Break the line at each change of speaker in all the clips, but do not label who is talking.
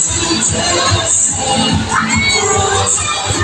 Thank you.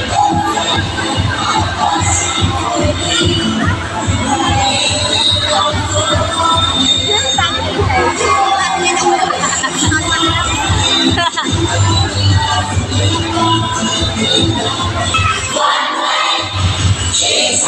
Jesus!